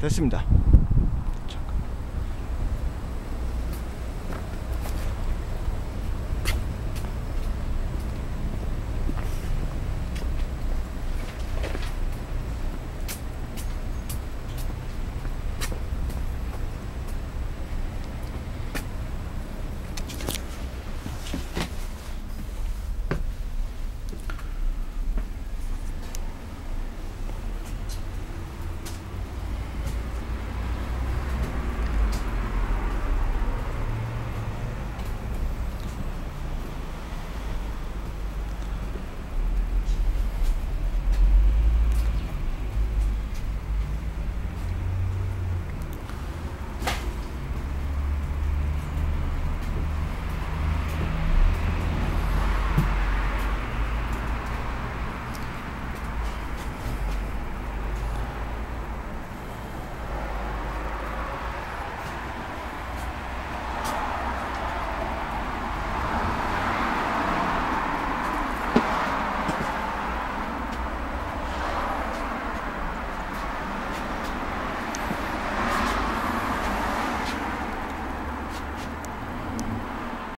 됐습니다.